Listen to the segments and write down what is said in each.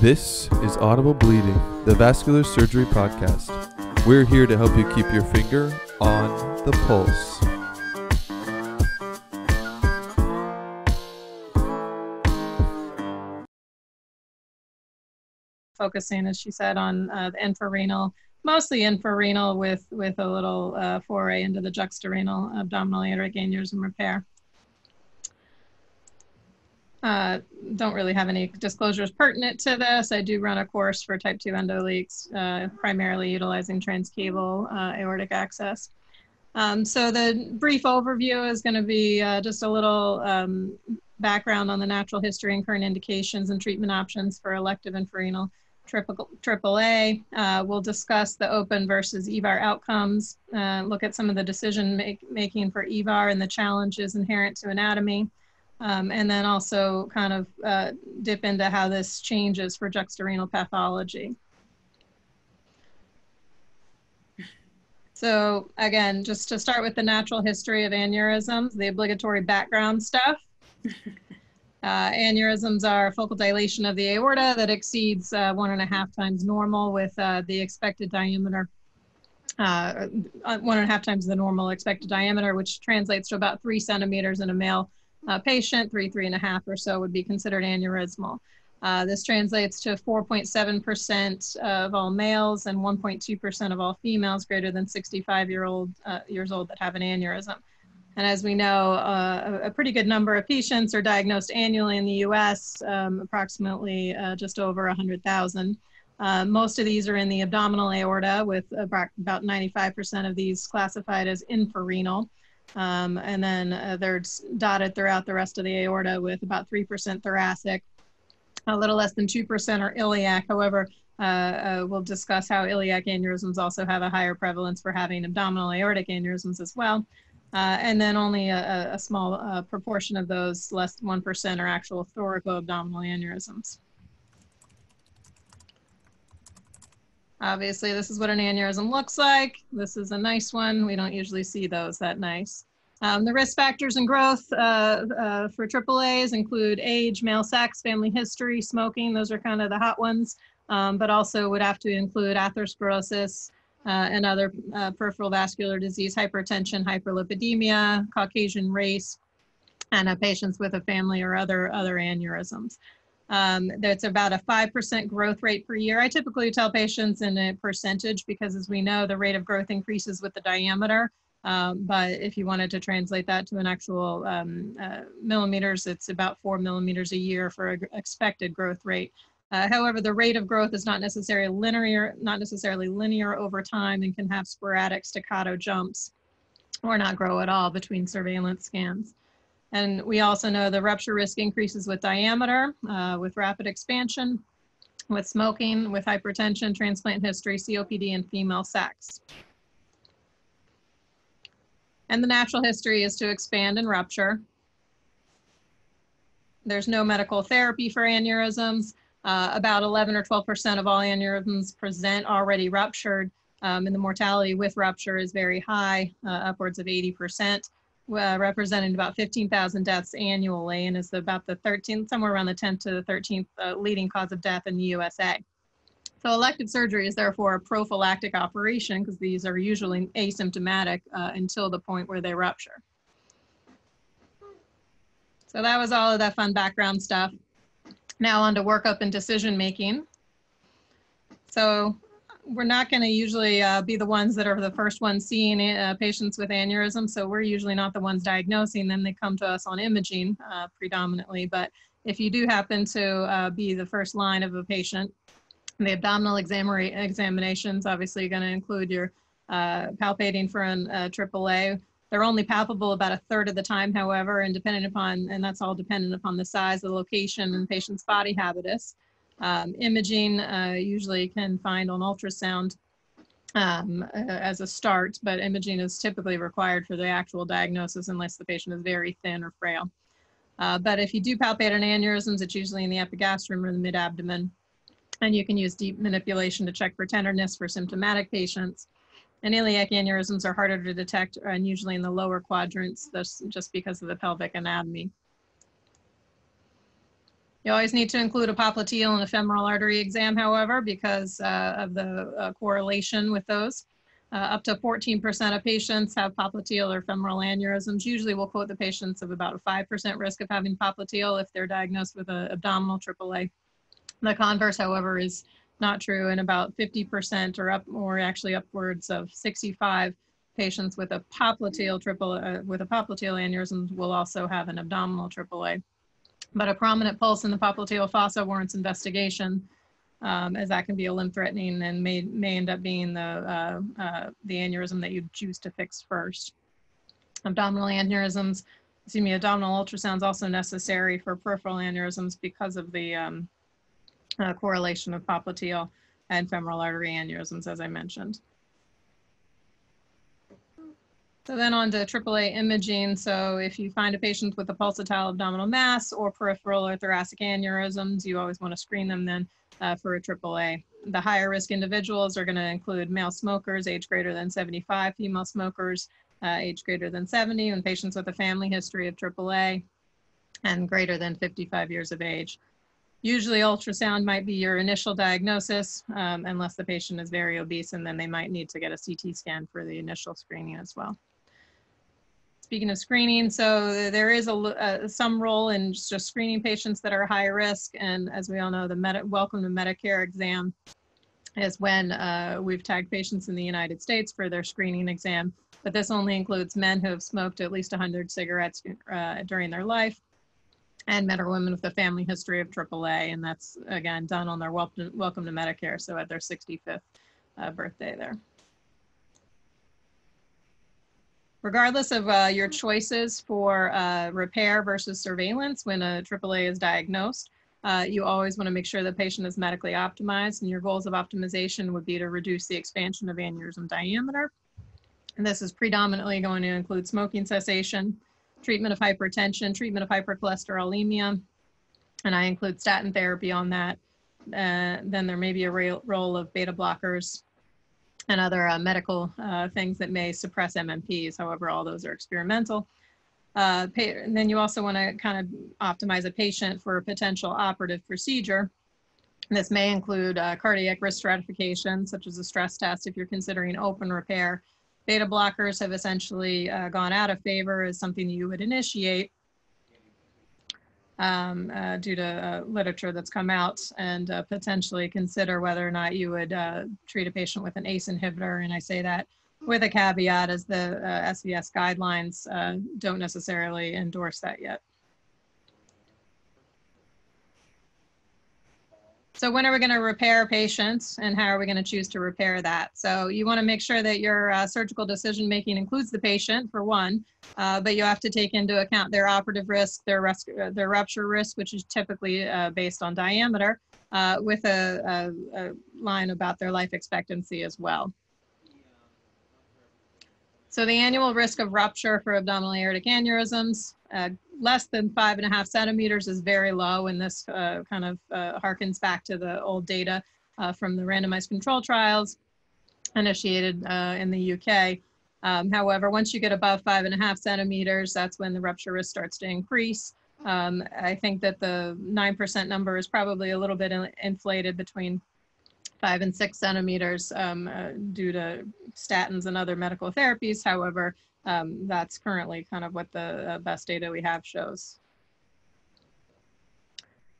This is Audible Bleeding, the vascular surgery podcast. We're here to help you keep your finger on the pulse. focusing, as she said, on uh, the infrarenal, mostly infrarenal with, with a little uh, foray into the juxtarenal abdominal aortic aneurysm repair. Uh, don't really have any disclosures pertinent to this. I do run a course for type 2 endoleaks, uh, primarily utilizing transcaval uh, aortic access. Um, so the brief overview is going to be uh, just a little um, background on the natural history and current indications and treatment options for elective infrarenal triple, AAA. Uh, we'll discuss the open versus EVAR outcomes, uh, look at some of the decision make, making for EVAR and the challenges inherent to anatomy. Um, and then also kind of uh, dip into how this changes for juxtarenal pathology. So again, just to start with the natural history of aneurysms, the obligatory background stuff. Uh, aneurysms are focal dilation of the aorta that exceeds uh, one and a half times normal with uh, the expected diameter, uh, uh, one and a half times the normal expected diameter, which translates to about three centimeters in a male uh, patient, three, three and a half or so would be considered aneurysmal. Uh, this translates to 4.7% of all males and 1.2% of all females greater than 65 year old, uh, years old that have an aneurysm. And as we know, uh, a, pretty good number of patients are diagnosed annually in the US, um, approximately uh, just over 100,000. Uh, most of these are in the abdominal aorta, with about 95% of these classified as infrarenal. Um, and then uh, they're dotted throughout the rest of the aorta with about 3% thoracic, a little less than 2% are iliac. However, uh, uh, we'll discuss how iliac aneurysms also have a higher prevalence for having abdominal aortic aneurysms as well. Uh, and then only a, a small uh, proportion of those, less than 1%, are actual thoracoabdominal aneurysms. Obviously, this is what an aneurysm looks like. This is a nice one. We don't usually see those that nice. Um, the risk factors and growth uh, uh, for AAAs include age, male sex, family history, smoking. Those are kind of the hot ones, um, but also would have to include atherosclerosis uh, and other uh, peripheral vascular disease, hypertension, hyperlipidemia, Caucasian race, and uh, patients with a family or other, other aneurysms. Um, that's about a 5% growth rate per year. I typically tell patients in a percentage because as we know, the rate of growth increases with the diameter. Um, but if you wanted to translate that to an actual um, uh, millimeters, it's about four millimeters a year for an expected growth rate. Uh, however, the rate of growth is not necessarily linear, not necessarily linear over time and can have sporadic staccato jumps or not grow at all between surveillance scans. And we also know the rupture risk increases with diameter, uh, with rapid expansion, with smoking, with hypertension, transplant history, COPD, and female sex. And the natural history is to expand and rupture. There's no medical therapy for aneurysms. Uh, about 11 or 12% of all aneurysms present already ruptured, um, and the mortality with rupture is very high, uh, upwards of 80%, uh, representing about 15,000 deaths annually, and is about the 13th, somewhere around the 10th to the 13th uh, leading cause of death in the USA. So elective surgery is therefore a prophylactic operation because these are usually asymptomatic uh, until the point where they rupture. So that was all of that fun background stuff. Now on to workup and decision making. So we're not going to usually uh, be the ones that are the first ones seeing uh, patients with aneurysm. So we're usually not the ones diagnosing them. They come to us on imaging uh, predominantly. But if you do happen to uh, be the first line of a patient, the abdominal examinations obviously going to include your uh, palpating for an uh, AAA. They're only palpable about a third of the time, however, and dependent upon, and that's all dependent upon the size, the location, and patient's body habitus. Um, imaging uh, usually can find on ultrasound um, uh, as a start, but imaging is typically required for the actual diagnosis unless the patient is very thin or frail. Uh, but if you do palpate an aneurysm, it's usually in the epigastrium or the mid-abdomen. And you can use deep manipulation to check for tenderness for symptomatic patients. And iliac aneurysms are harder to detect and usually in the lower quadrants, just because of the pelvic anatomy. You always need to include a popliteal and a femoral artery exam, however, because uh, of the uh, correlation with those. Uh, up to 14% of patients have popliteal or femoral aneurysms. Usually we'll quote the patients of about a 5% risk of having popliteal if they're diagnosed with an abdominal AAA. The converse, however, is not true and about 50% or up or actually upwards of 65 patients with a popliteal triple uh, with a popliteal aneurysm will also have an abdominal AAA. But a prominent pulse in the popliteal fossa warrants investigation um, as that can be a limb threatening and may, may end up being the, uh, uh, the aneurysm that you choose to fix first. Abdominal aneurysms, excuse me, abdominal ultrasounds also necessary for peripheral aneurysms because of the um, uh, correlation of popliteal and femoral artery aneurysms, as I mentioned. So then on to AAA imaging. So if you find a patient with a pulsatile abdominal mass or peripheral or thoracic aneurysms, you always want to screen them then uh, for a AAA. The higher risk individuals are going to include male smokers, age greater than 75, female smokers, uh, age greater than 70, and patients with a family history of AAA, and greater than 55 years of age. Usually ultrasound might be your initial diagnosis um, unless the patient is very obese and then they might need to get a CT scan for the initial screening as well speaking of screening, so there is a, uh, some role in just screening patients that are high risk. And as we all know, the Medi Welcome to Medicare exam is when uh, we've tagged patients in the United States for their screening exam. But this only includes men who have smoked at least 100 cigarettes uh, during their life and men or women with a family history of AAA. And that's, again, done on their Welcome, to Medicare, so at their 65th uh, birthday there regardless of uh, your choices for uh, repair versus surveillance when a AAA is diagnosed, uh, you always want to make sure the patient is medically optimized and your goals of optimization would be to reduce the expansion of aneurysm diameter. And this is predominantly going to include smoking cessation, treatment of hypertension, treatment of hypercholesterolemia, and I include statin therapy on that. Uh, then there may be a role of beta blockers and other uh, medical uh, things that may suppress MMPs. However, all those are experimental. Uh, and then you also want to kind of optimize a patient for a potential operative procedure. This may include uh, cardiac risk stratification, such as a stress test if you're considering open repair. Beta blockers have essentially uh, gone out of favor as something you would initiate um, uh, due to uh, literature that's come out and uh, potentially consider whether or not you would uh, treat a patient with an ACE inhibitor. And I say that with a caveat as the SVS uh, guidelines uh, don't necessarily endorse that yet. So when are we going to repair patients and how are we going to choose to repair that? So you want to make sure that your uh, surgical decision making includes the patient for one, uh, but you have to take into account their operative risk, their, risk, uh, their rupture risk, which is typically uh, based on diameter, uh, with a, a, a line about their life expectancy as well. So the annual risk of rupture for abdominal aortic aneurysms, uh, less than five and a half centimeters is very low, and this uh, kind of uh, harkens back to the old data uh, from the randomized control trials initiated uh, in the UK. Um, however, once you get above five and a half centimeters, that's when the rupture risk starts to increase. Um, I think that the 9% number is probably a little bit inflated between five and six centimeters um, uh, due to statins and other medical therapies. However, um, that's currently kind of what the uh, best data we have shows.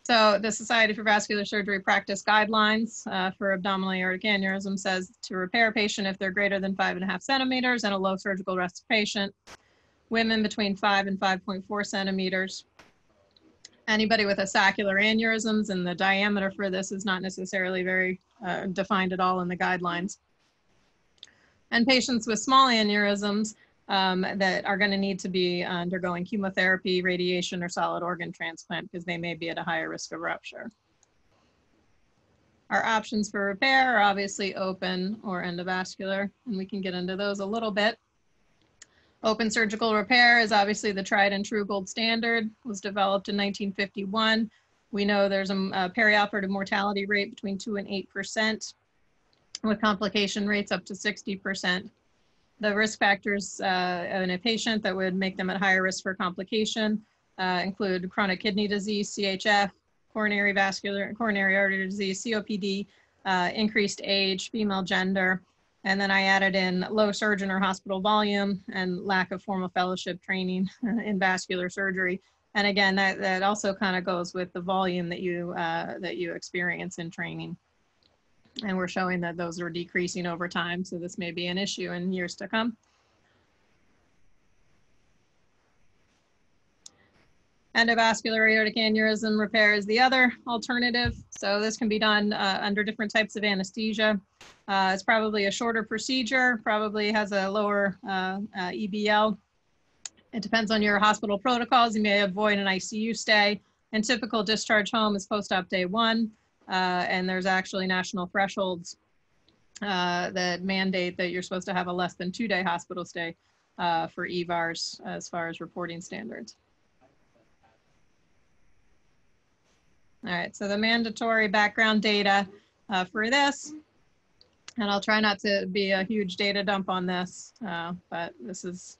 So the Society for Vascular Surgery practice guidelines uh, for abdominal aortic aneurysm says to repair a patient if they're greater than five and a half centimeters and a low surgical risk patient, women between five and 5.4 centimeters. Anybody with a saccular aneurysms and the diameter for this is not necessarily very uh, defined at all in the guidelines. And patients with small aneurysms um, that are going to need to be undergoing chemotherapy, radiation, or solid organ transplant because they may be at a higher risk of rupture. Our options for repair are obviously open or endovascular, and we can get into those a little bit. Open surgical repair is obviously the tried and true gold standard, was developed in 1951. We know there's a, a perioperative mortality rate between 2 and 8%, with complication rates up to 60% the risk factors uh, in a patient that would make them at higher risk for complication uh, include chronic kidney disease, CHF, coronary vascular, coronary artery disease, COPD, uh, increased age, female gender, and then I added in low surgeon or hospital volume and lack of formal fellowship training in vascular surgery. And again, that, that also kind of goes with the volume that you, uh, that you experience in training. And we're showing that those are decreasing over time. So this may be an issue in years to come. Endovascular aortic aneurysm repair is the other alternative. So this can be done uh, under different types of anesthesia. Uh, it's probably a shorter procedure, probably has a lower uh, uh EBL. It depends on your hospital protocols. You may avoid an ICU stay. And typical discharge home is post-op day one. Uh, and there's actually national thresholds uh, that mandate that you're supposed to have a less than two-day hospital stay for EVARs as far as reporting standards. All right, so the mandatory background data uh, for this, and I'll try not to be a huge data dump on this, uh, but this is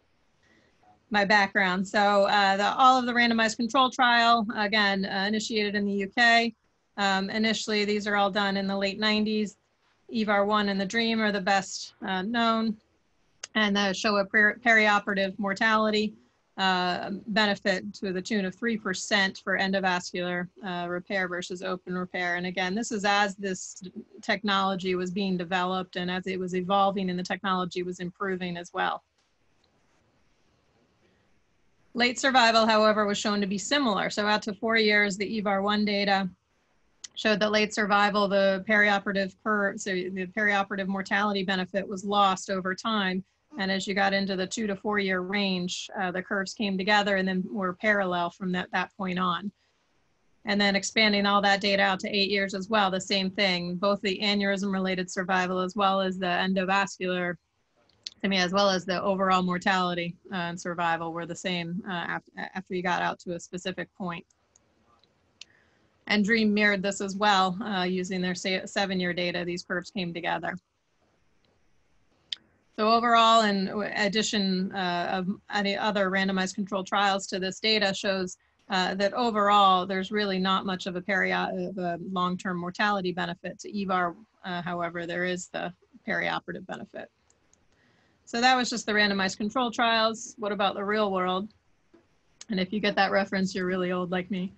my background. So uh, the, all of the randomized control trial, again, uh, initiated in the UK. Um, initially, these are all done in the late 90s. EVAR1 and the DREAM are the best uh, known, and they show a perioperative mortality uh, benefit to the tune of 3% for endovascular uh, repair versus open repair. And again, this is as this technology was being developed and as it was evolving and the technology was improving as well. Late survival, however, was shown to be similar. So out to four years, the EVAR1 data showed that late survival, the perioperative curve, so the perioperative mortality benefit was lost over time and as you got into the two to four year range, uh, the curves came together and then were parallel from that, that point on. And then expanding all that data out to eight years as well, the same thing, both the aneurysm related survival as well as the endovascular, I mean, as well as the overall mortality uh, and survival were the same uh, after, after you got out to a specific point. And DREAM mirrored this as well uh, using their seven year data, these curves came together. So overall, in addition uh, of any other randomized controlled trials to this data shows uh, that overall, there's really not much of a, of a long-term mortality benefit to EVAR. Uh, however, there is the perioperative benefit. So that was just the randomized control trials. What about the real world? And if you get that reference, you're really old like me.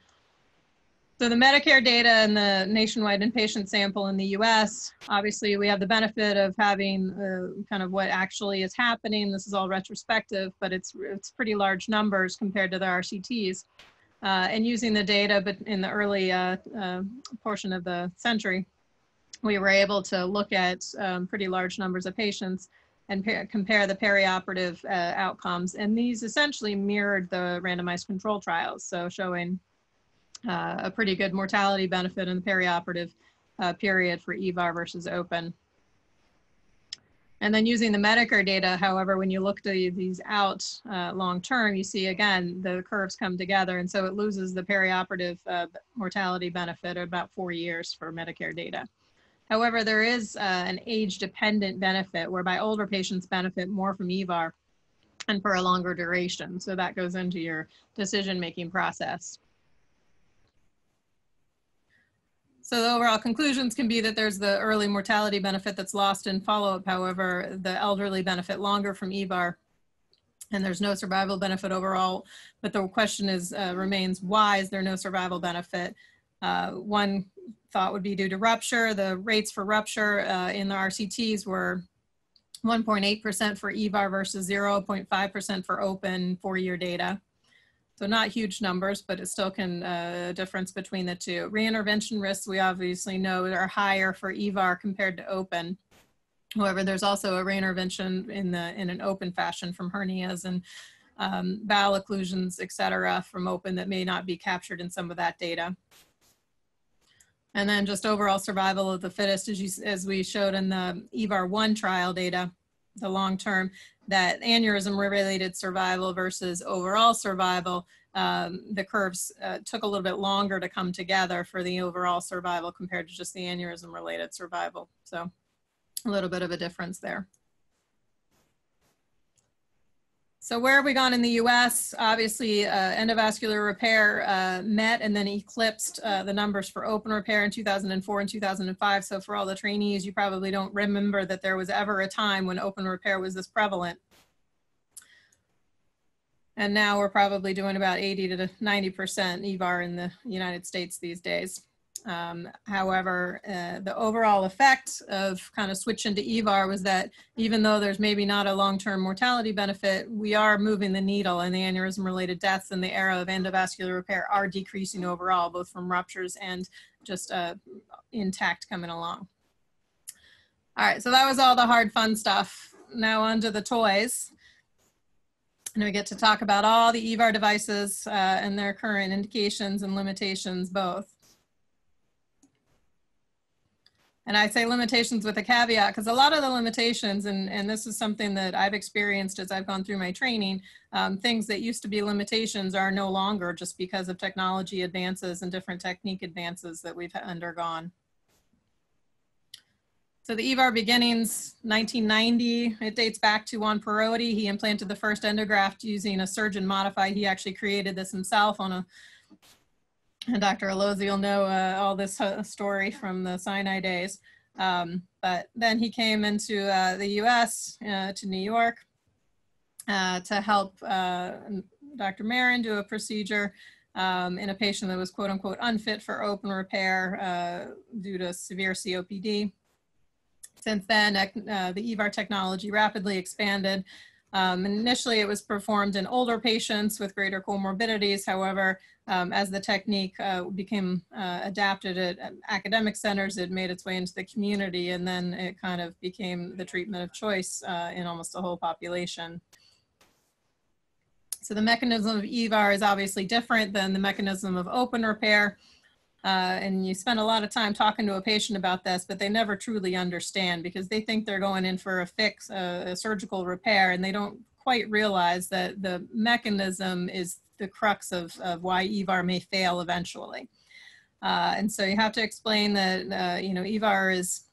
So the Medicare data and the nationwide inpatient sample in the US, obviously we have the benefit of having uh, kind of what actually is happening. This is all retrospective, but it's, it's pretty large numbers compared to the RCTs. Uh, and using the data but in the early uh, uh portion of the century, we were able to look at um, pretty large numbers of patients and compare the perioperative uh, outcomes. And these essentially mirrored the randomized control trials, so showing uh, a pretty good mortality benefit in the perioperative uh, period for EVAR versus open. And then using the Medicare data, however, when you look these out uh, long term, you see again the curves come together, and so it loses the perioperative uh, mortality benefit about four years for Medicare data. However, there is uh, an age dependent benefit whereby older patients benefit more from EVAR and for a longer duration. So that goes into your decision making process. So the overall conclusions can be that there's the early mortality benefit that's lost in follow-up. However, the elderly benefit longer from EVAR and there's no survival benefit overall. But the question is uh, remains, why is there no survival benefit? Uh, one thought would be due to rupture. The rates for rupture uh, in the RCTs were 1.8% for EVAR versus 0.5% for open four-year data. So not huge numbers, but it still can uh, difference between the two. Reintervention risks, we obviously know are higher for EVAR compared to open. However, there's also a reintervention in the in an open fashion from hernias and um, bowel occlusions, et cetera, from open that may not be captured in some of that data. And then just overall survival of the fittest, as, you, as we showed in the EVAR1 trial data, the long term, that aneurysm related survival versus overall survival, um, the curves uh, took a little bit longer to come together for the overall survival compared to just the aneurysm related survival. So a little bit of a difference there. So where have we gone in the U.S.? Obviously, uh, endovascular repair uh, met and then eclipsed uh, the numbers for open repair in 2004 and 2005. So for all the trainees, you probably don't remember that there was ever a time when open repair was this prevalent. And now we're probably doing about 80 to 90% EVAR in the United States these days. Um, however, uh, the overall effect of kind of switching to EVAR was that even though there's maybe not a long-term mortality benefit, we are moving the needle and the aneurysm-related deaths in the era of endovascular repair are decreasing overall, both from ruptures and just uh, intact coming along. All right, so that was all the hard fun stuff. Now on to the toys. And we get to talk about all the EVAR devices uh, and their current indications and limitations both. And I say limitations with a caveat because a lot of the limitations, and, and this is something that I've experienced as I've gone through my training, um, things that used to be limitations are no longer just because of technology advances and different technique advances that we've undergone. So the EVAR beginnings, 1990, it dates back to Juan Parodi. He implanted the first endograft using a surgeon modified. He actually created this himself on a and Dr. Alozzi will know uh, all this uh, story from the Sinai days. Um, but then he came into uh, the US, uh, to New York, uh, to help uh, Dr. Marin do a procedure um, in a patient that was quote unquote unfit for open repair due to severe COPD. Since then, the EVAR technology rapidly expanded um, initially, it was performed in older patients with greater comorbidities. However, um, as the technique uh, became uh, adapted at, academic centers, it made its way into the community, and then it kind of became the treatment of choice uh, in almost the whole population. So the mechanism of EVAR is obviously different than the mechanism of open repair. Uh, and you spend a lot of time talking to a patient about this, but they never truly understand because they think they're going in for a fix, a, a surgical repair, and they don't quite realize that the mechanism is the crux of, of why EVAR may fail eventually. Uh, and so you have to explain that, uh, you know, EVAR is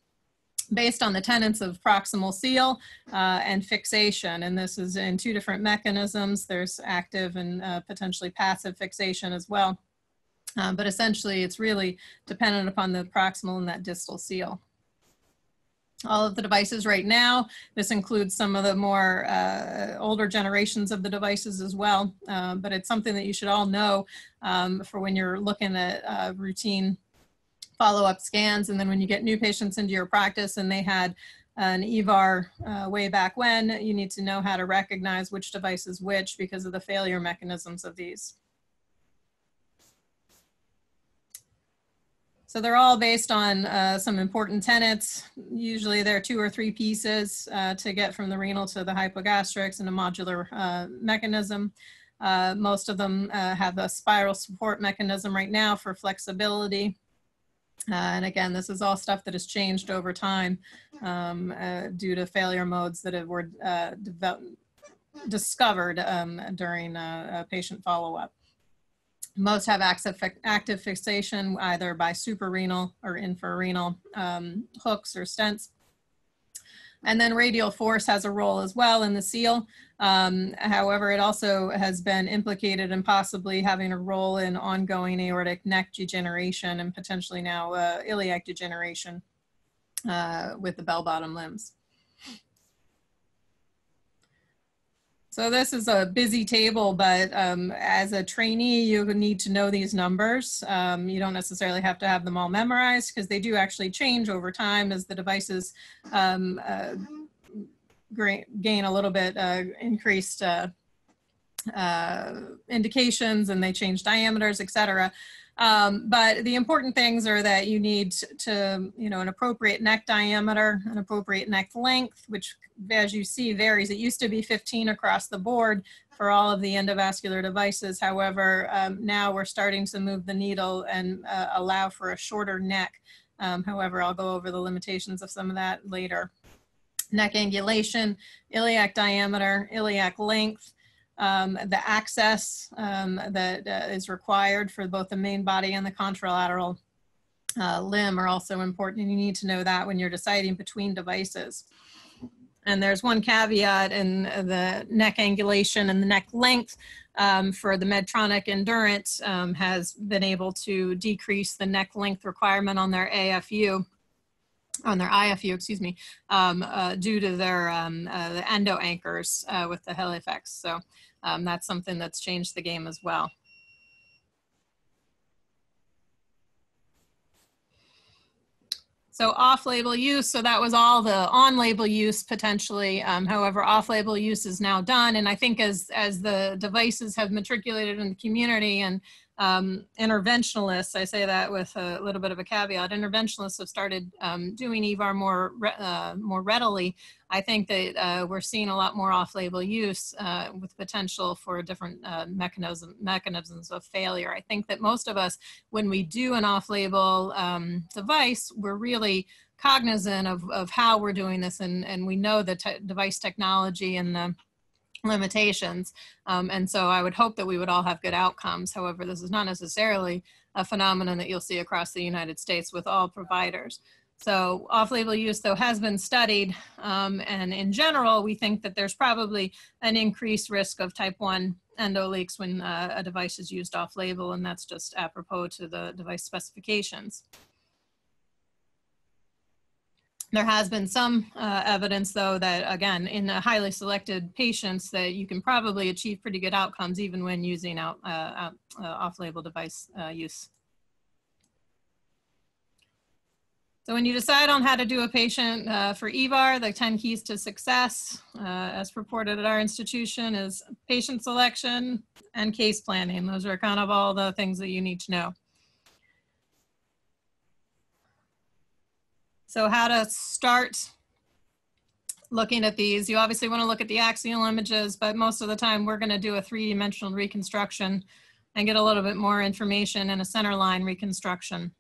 based on the tenets of proximal seal uh, and fixation. And this is in two different mechanisms. There's active and uh, potentially passive fixation as well. Um, but essentially, it's really dependent upon the proximal and that distal seal. All of the devices right now, this includes some of the more uh, older generations of the devices as well, uh, but it's something that you should all know um, for when you're looking at uh, routine follow-up scans and then when you get new patients into your practice and they had an EVAR uh, way back when, you need to know how to recognize which device is which because of the failure mechanisms of these. So they're all based on uh, some important tenets. Usually there are two or three pieces uh, to get from the renal to the hypogastrics and a modular uh, mechanism. Uh, most of them uh, have a spiral support mechanism right now for flexibility. Uh, and again, this is all stuff that has changed over time um, due to failure modes that were discovered um, during patient follow-up. Most have active fixation either by suprarenal or infrarenal um, hooks or stents. And then radial force has a role as well in the seal. Um, however, it also has been implicated in possibly having a role in ongoing aortic neck degeneration and potentially now uh, iliac degeneration uh, with the bell-bottom limbs. So this is a busy table, but um, as a trainee, you need to know these numbers. Um, you don't necessarily have to have them all memorized because they do actually change over time as the devices um, uh, gain a little bit uh, increased uh, uh indications and they change diameters, et cetera. Um, but the important things are that you need to, you know, an appropriate neck diameter, an appropriate neck length, which as you see varies. It used to be 15 across the board for all of the endovascular devices. However, um, now we're starting to move the needle and uh, allow for a shorter neck. Um, however, I'll go over the limitations of some of that later. Neck angulation, iliac diameter, iliac length, um, the access um, that uh, is required for both the main body and the contralateral uh, limb are also important you need to know that when you're deciding between devices. And there's one caveat in the neck angulation and the neck length um, for the Medtronic Endurant um, has been able to decrease the neck length requirement on their AFU, on their IFU, excuse me, um, uh, due to their um, uh, the endo anchors uh, with the Heli-FX. So um, that's something that's changed the game as well. So off-label use, so that was all the on-label use potentially. Um, however, off-label use is now done. And I think as, as the devices have matriculated in the community and um, interventionalists, I say that with a little bit of a caveat, interventionalists have started um, doing EVAR more, uh, more readily. I think that uh, we're seeing a lot more off-label use uh, with potential for different uh, mechanism, mechanisms of failure. I think that most of us, when we do an off-label um, device, we're really cognizant of, of how we're doing this and, and we know the te device technology and the limitations. Um, and so I would hope that we would all have good outcomes. However, this is not necessarily a phenomenon that you'll see across the United States with all providers. So off-label use, though, has been studied, um, and in general, we think that there's probably an increased risk of type 1 endo leaks when uh, a device is used off-label, and that's just apropos to the device specifications. There has been some uh, evidence, though, that again, in highly selected patients, that you can probably achieve pretty good outcomes even when using out, uh, out uh, off-label device uh, use. So when you decide on how to do a patient uh, for EVAR, the 10 keys to success, uh, as reported at our institution, is patient selection and case planning. Those are kind of all the things that you need to know. So how to start looking at these. You obviously want to look at the axial images, but most of the time we're going to do a three-dimensional reconstruction and get a little bit more information in a center line reconstruction.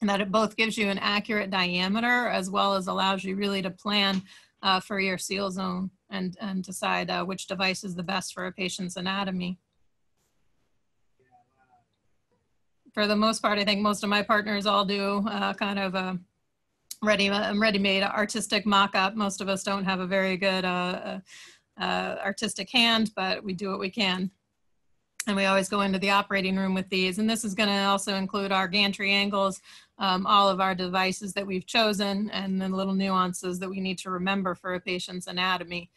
And that it both gives you an accurate diameter as well as allows you really to plan uh, for your seal zone and, and decide uh, which device is the best for a patient's anatomy. For the most part, I think most of my partners all do uh, kind of a ready um, ready-made artistic mock-up. Most of us don't have a very good uh, uh, uh, artistic hand, but we do what we can. And we always go into the operating room with these. And this is going to also include our gantry angles, um, all of our devices that we've chosen, and the little nuances that we need to remember for a patient's anatomy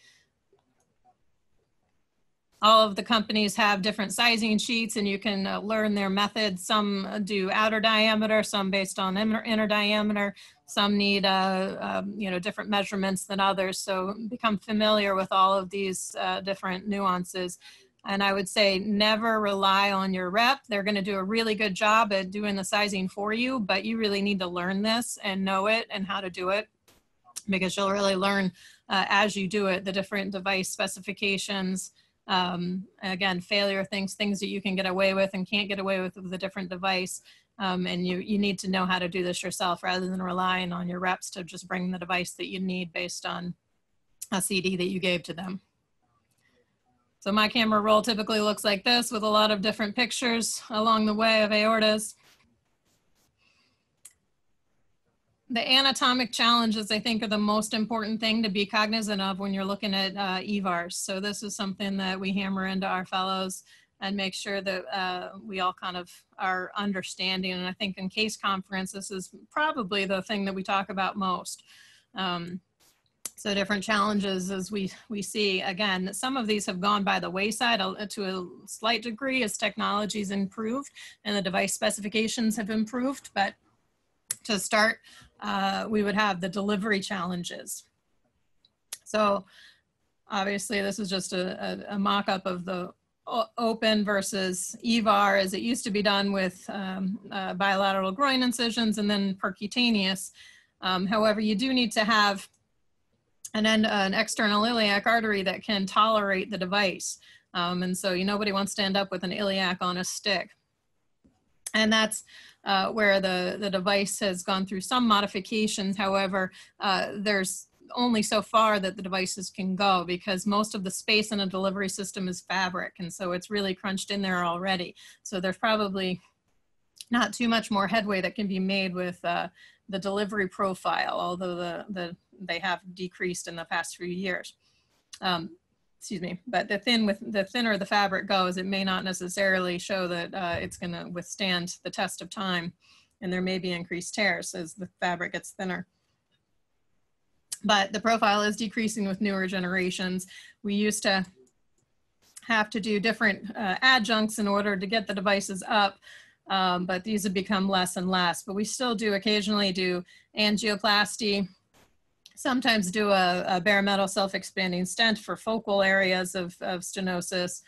all of the companies have different sizing sheets and you can uh, learn their methods. Some do outer diameter, some based on inner, inner diameter. Some need, uh, um, you know, different measurements than others. So become familiar with all of these uh, different nuances. And I would say never rely on your rep. They're going to do a really good job at doing the sizing for you, but you really need to learn this and know it and how to do it because you'll really learn uh, as you do it, the different device specifications, um, again, failure things, things that you can get away with and can't get away with with a different device. Um, and you, you need to know how to do this yourself rather than relying on your reps to just bring the device that you need based on a CD that you gave to them. So my camera roll typically looks like this with a lot of different pictures along the way of aortas. the anatomic challenges I think are the most important thing to be cognizant of when you're looking at uh, EVARs. So this is something that we hammer into our fellows and make sure that uh, we all kind of are understanding. And I think in case conference, this is probably the thing that we talk about most. Um, so different challenges as we, we see, again, some of these have gone by the wayside uh, to a slight degree as technology's improved and the device specifications have improved, but to start uh, we would have the delivery challenges. So obviously this is just a, a, a mock-up of the open versus EVAR as it used to be done with um, uh, bilateral groin incisions and then percutaneous. Um, however, you do need to have an, end, an external iliac artery that can tolerate the device. Um, and so you nobody wants to end up with an iliac on a stick. And that's uh, where the, the device has gone through some modifications. However, uh, there's only so far that the devices can go because most of the space in a delivery system is fabric. And so it's really crunched in there already. So there's probably not too much more headway that can be made with uh, the delivery profile, although the, the, they have decreased in the past few years. Um, excuse me, but the thin with the thinner the fabric goes, it may not necessarily show that uh, it's going to withstand the test of time, and there may be increased tears as the fabric gets thinner. But the profile is decreasing with newer generations. We used to have to do different uh, adjuncts in order to get the devices up, um, but these have become less and less. But we still do occasionally do angioplasty, sometimes do a, a bare metal self-expanding stent for focal areas of, of stenosis.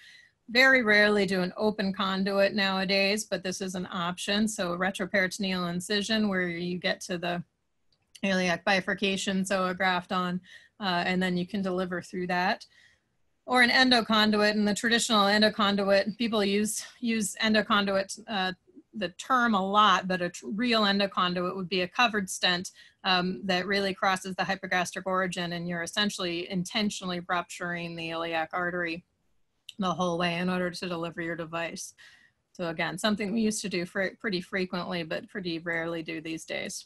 Very rarely do an open conduit nowadays, but this is an option. So retroperitoneal incision where you get to the iliac bifurcation, so a graft on, uh, and then you can deliver through that. Or an endoconduit, and the traditional endoconduit, people use, use endoconduit uh, the term a lot, but a real endoconduit would be a covered stent um, that really crosses the hypogastric origin and you're essentially intentionally rupturing the iliac artery the whole way in order to deliver your device. So again, something we used to do pretty frequently, but pretty rarely do these days.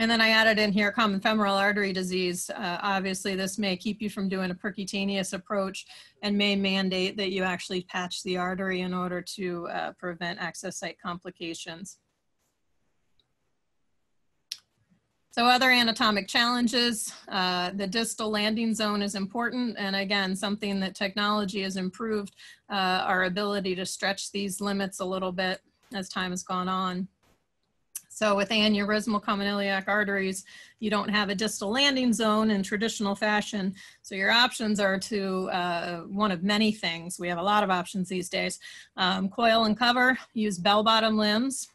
And then I added in here common femoral artery disease. Uh, obviously, this may keep you from doing a percutaneous approach and may mandate that you actually patch the artery in order to uh, prevent access site complications. So other anatomic challenges, uh, the distal landing zone is important. And again, something that technology has improved uh, our ability to stretch these limits a little bit as time has gone on. So with aneurysmal common iliac arteries, you don't have a distal landing zone in traditional fashion. So your options are to uh, one of many things. We have a lot of options these days. Um, coil and cover, use bell-bottom limbs,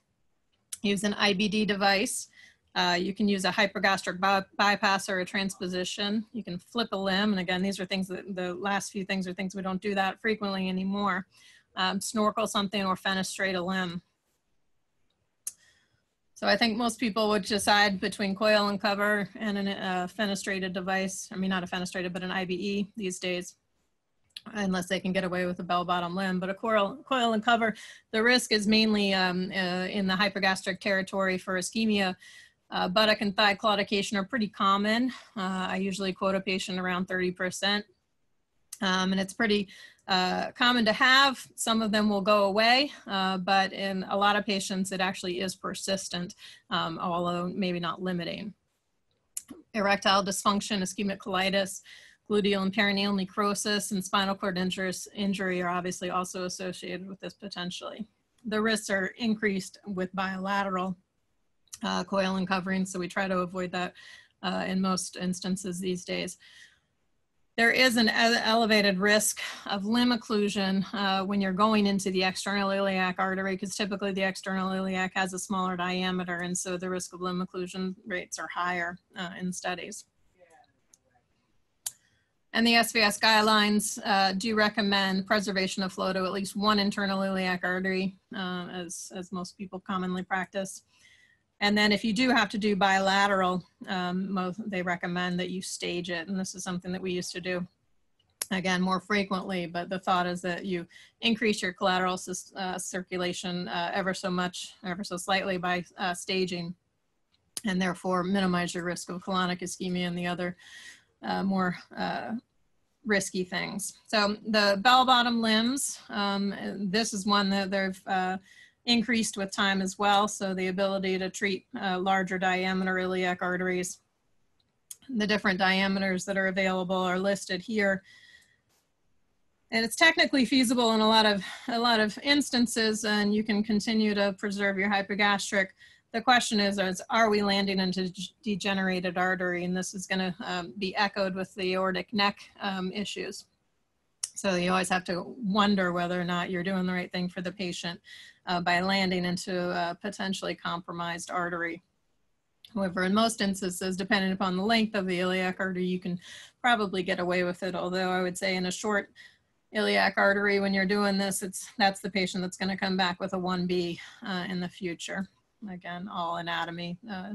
use an IBE device, uh, you can use a hypogastric by bypass or a transposition. You can flip a limb. And again, these are things that the last few things are things we don't do that frequently anymore. Um, snorkel something or fenestrate a limb. So I think most people would decide between coil and cover and a uh, fenestrated device. I mean, not a fenestrated, but an IBE these days, unless they can get away with a bell bottom limb. But a coil, coil and cover, the risk is mainly um, uh, in the hypogastric territory for ischemia uh, buttock and thigh claudication are pretty common. Uh, I usually quote a patient around 30%. Um, and it's pretty uh, common to have. Some of them will go away, uh, but in a lot of patients, it actually is persistent, um, although maybe not limiting. Erectile dysfunction, ischemic colitis, gluteal and perineal necrosis, and spinal cord injury are obviously also associated with this potentially. The risks are increased with bilateral uh, coil and covering, so we try to avoid that uh, in most instances these days. There is an elevated risk of limb occlusion uh, when you're going into the external iliac artery because typically the external iliac has a smaller diameter and so the risk of limb occlusion rates are higher uh, in studies. And the SVS guidelines uh, do recommend preservation of flow to at least one internal iliac artery, uh, as, as most people commonly practice. And then if you do have to do bilateral, um, they recommend that you stage it. And this is something that we used to do again more frequently, but the thought is that you increase your collateral uh, circulation uh, ever so much, ever so slightly by uh, staging and therefore minimize your risk of colonic ischemia and the other uh, more uh, risky things. So the bell bottom limbs, um, this is one that they've uh, increased with time as well. So the ability to treat uh, larger diameter iliac arteries. The different diameters that are available are listed here. And it's technically feasible in a lot of a lot of instances, and you can continue to preserve your hypogastric. The question is, is are we landing into degenerated artery? And this is going to um, be echoed with the aortic neck um, issues. So you always have to wonder whether or not you're doing the right thing for the patient uh, by landing into a potentially compromised artery. However, in most instances, depending upon the length of the iliac artery, you can probably get away with it. Although I would say in a short iliac artery, when you're doing this, it's that's the patient that's going to come back with a 1B uh, in the future. Again, all anatomy uh,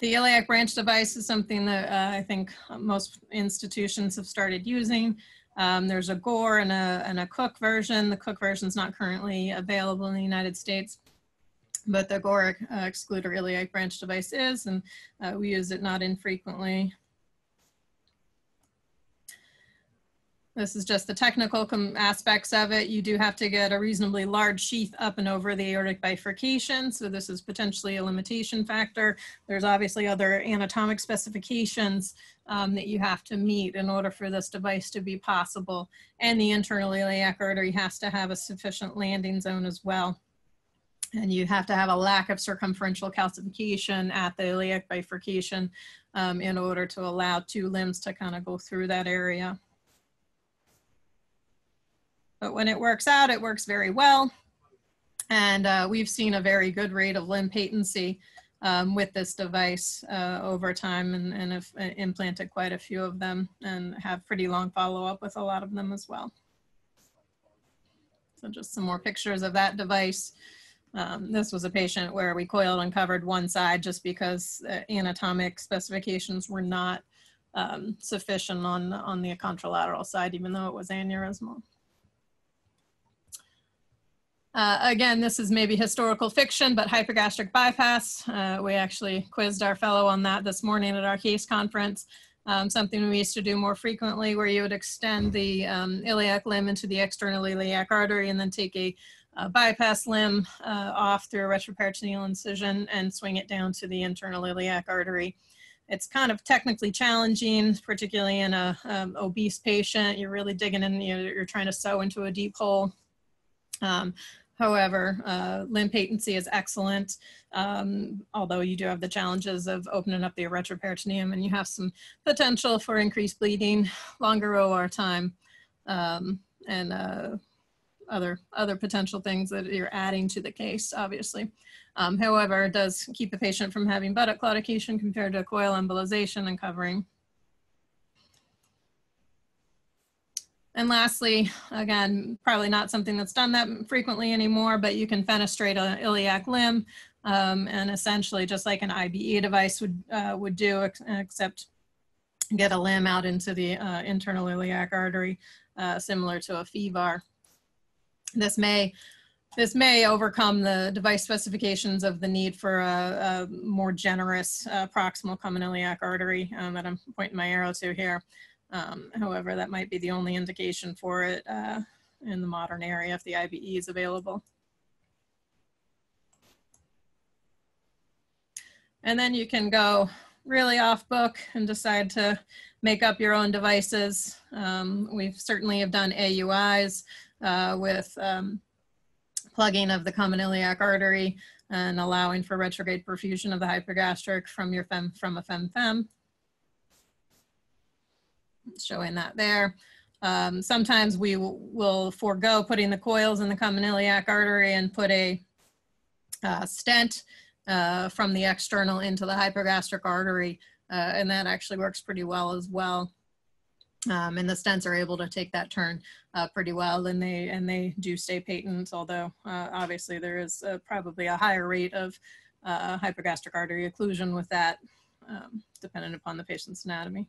the iliac branch device is something that uh, I think most institutions have started using. Um, there's a Gore and a, and a Cook version. The Cook version is not currently available in the United States. but the Gore uh, excluder iliac branch device is, and uh, we use it not infrequently. This is just the technical aspects of it. You do have to get a reasonably large sheath up and over the aortic bifurcation. So this is potentially a limitation factor. There's obviously other anatomic specifications um, that you have to meet in order for this device to be possible. And the internal iliac artery has to have a sufficient landing zone as well. And you have to have a lack of circumferential calcification at the iliac bifurcation um, in order to allow two limbs to kind of go through that area. But when it works out, it works very well. And uh, we've seen a very good rate of limb patency um, with this device uh, over time and, and have uh, implanted quite a few of them and have pretty long follow-up with a lot of them as well. So just some more pictures of that device. Um, this was a patient where we coiled and covered one side just because uh, anatomic specifications were not um, sufficient on, on the contralateral side, even though it was aneurysmal. Uh, again, this is maybe historical fiction, but hypogastric bypass. Uh, we actually quizzed our fellow on that this morning at our case conference. Um, something we used to do more frequently where you would extend the um, iliac limb into the external iliac artery and then take a, bypass limb uh, off through a retroperitoneal incision and swing it down to the internal iliac artery. It's kind of technically challenging, particularly in a um, obese patient. You're really digging in, you know, you're trying to sew into a deep hole. Um, However, uh, limb patency is excellent, um, although you do have the challenges of opening up the retroperitoneum and you have some potential for increased bleeding, longer OR time, um, and uh, other, other potential things that you're adding to the case, obviously. Um, however, it does keep the patient from having buttock claudication compared to coil embolization and covering. And lastly, again, probably not something that's done that frequently anymore, but you can fenestrate an iliac limb um, and essentially just like an IBE device would, uh, would do, except get a limb out into the uh, internal iliac artery, uh, similar to a FEVAR. This may, this may overcome the device specifications of the need for a, a more generous uh, proximal common iliac artery um, that I'm pointing my arrow to here. Um, however, that might be the only indication for it uh, in the modern area if the IBE is available. And then you can go really off book and decide to make up your own devices. Um, we've certainly have done AUIs uh, with um, plugging of the common iliac artery and allowing for retrograde perfusion of the hypogastric from your fem from a fem-fem showing that there. Um, sometimes we will forego putting the coils in the common iliac artery and put a uh, stent uh, from the external into the hypogastric artery. Uh, and that actually works pretty well as well. Um, and the stents are able to take that turn uh, pretty well and they and they do stay patent although uh, obviously there is uh, probably a higher rate of hypogastric artery occlusion with that um, dependent upon the patient's anatomy.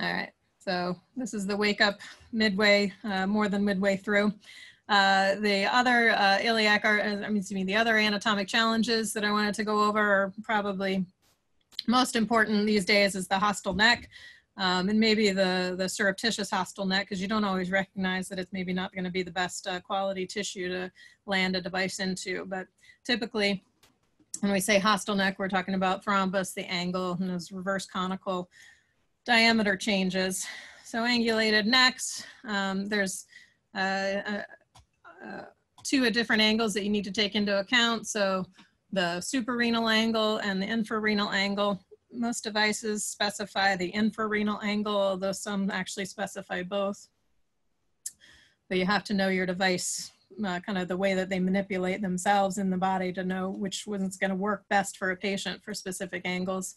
All right, so this is the wake up midway, uh, more than midway through. Uh, the other uh, iliac, uh, I mean, excuse me, the other anatomic challenges that I wanted to go over are probably most important these days is the hostile neck. Um, and maybe the, the surreptitious hostile neck, because you don't always recognize that it's maybe not going to be the best uh, quality tissue to land a device into. But typically, when we say hostile neck, we're talking about thrombus, the angle, and those reverse conical diameter changes. So angulated necks, um, there's uh, uh, uh, two different angles that you need to take into account. So the suprarenal angle and the infrarenal angle. Most devices specify the infrarenal angle, although some actually specify both. But you have to know your device, uh, kind of the way that they manipulate themselves in the body to know which one's going to work best for a patient for specific angles.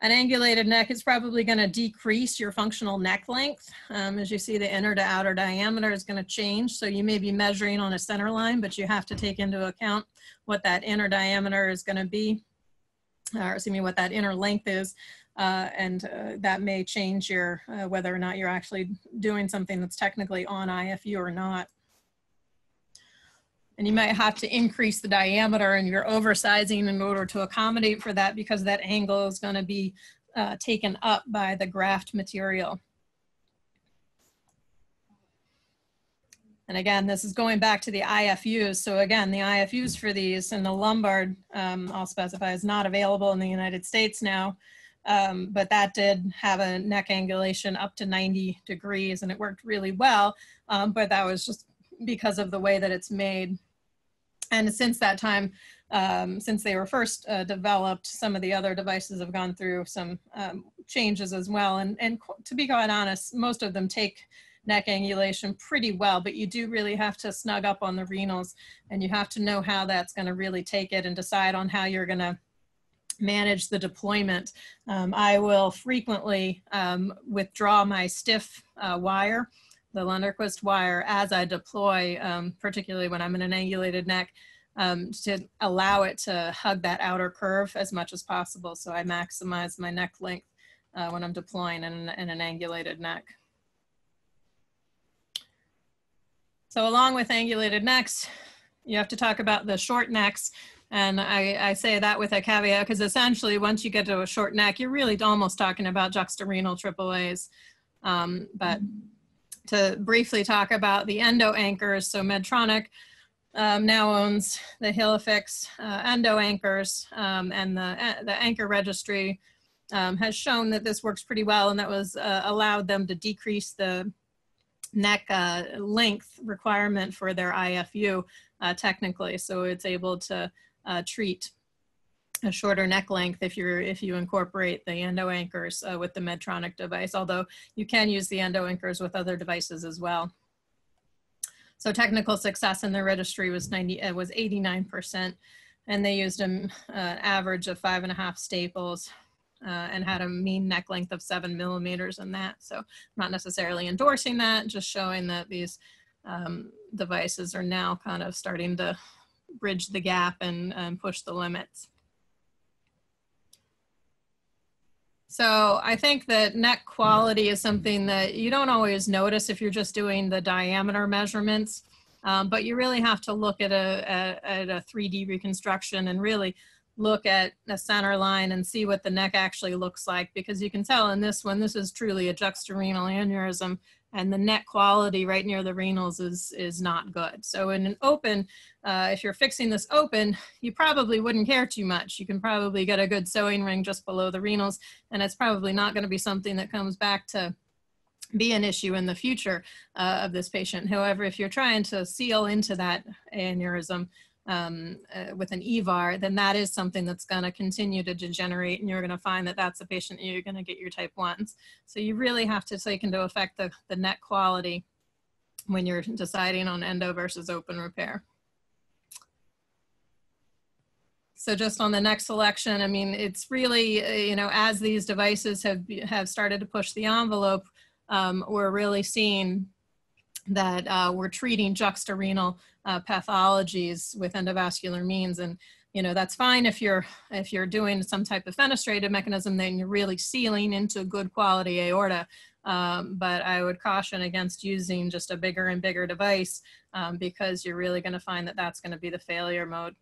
An angulated neck is probably going to decrease your functional neck length. Um, as you see, the inner to outer diameter is going to change. So you may be measuring on a center line, but you have to take into account what that inner diameter is going to be, or excuse me, what that inner length is. Uh, and uh, that may change your uh, whether or not you're actually doing something that's technically on IFU or not. And you might have to increase the diameter and you're oversizing in order to accommodate for that because that angle is going to be uh, taken up by the graft material. And again, this is going back to the IFUs. So again, the IFUs for these and the Lombard, um, I'll specify, is not available in the United States now. Um, but that did have a neck angulation up to 90 degrees and it worked really well. Um, but that was just because of the way that it's made. And since that time, um, since they were first uh, developed, some of the other devices have gone through some um, changes as well. And, and to be quite honest, most of them take neck angulation pretty well, but you do really have to snug up on the renals and you have to know how that's going to really take it and decide on how you're going to manage the deployment. Um, I will frequently um, withdraw my stiff uh, wire, the Lunderquist wire, as I deploy, um, particularly when I'm in an angulated neck, um, to allow it to hug that outer curve as much as possible. So I maximize my neck length uh, when I'm deploying in, in an angulated neck. So along with angulated necks, you have to talk about the short necks. And I, I say that with a caveat because essentially once you get to a short neck, you're really almost talking about juxtarenal AAAs. Um, but to briefly talk about the endo anchors, so Medtronic um, now owns the Heli-FX uh, endo anchors um, and the, uh, the anchor registry um, has shown that this works pretty well and that was uh, allowed them to decrease the neck uh, length requirement for their IFU uh, technically. So it's able to uh, treat a shorter neck length if you're if you incorporate the endo anchors uh, with the Medtronic device, although you can use the endo anchors with other devices as well. So technical success in the registry was 90 uh, was 89%, and they used an uh, average of five and a half staples uh, and had a mean neck length of seven millimeters in that. So not necessarily endorsing that, just showing that these um, devices are now kind of starting to bridge the gap and, and push the limits. So I think that neck quality is something that you don't always notice if you're just doing the diameter measurements, um, but you really have to look at a, at, at a 3D reconstruction and really look at a center line and see what the neck actually looks like because you can tell in this one, this is truly a juxtarenal aneurysm and the net quality right near the renals is, is not good. So in an open, uh, if you're fixing this open, you probably wouldn't care too much. You can probably get a good sewing ring just below the renals and it's probably not gonna be something that comes back to be an issue in the future uh, of this patient. However, if you're trying to seal into that aneurysm, um, uh, with an EVAR, then that is something that's going to continue to degenerate and you're going to find that that's a patient you're going to get your type 1s. So you really have to take into effect the, the net quality when you're deciding on endo versus open repair. So just on the next selection, I mean, it's really, uh, you know, as these devices have, have started to push the envelope, um, we're really seeing that uh, we're treating juxtarenal uh, pathologies with endovascular means. And, you know, that's fine if you're, if you're doing some type of fenestrated mechanism, then you're really sealing into a good quality aorta. Um, but I would caution against using just a bigger and bigger device um, because you're really gonna find that that's gonna be the failure mode.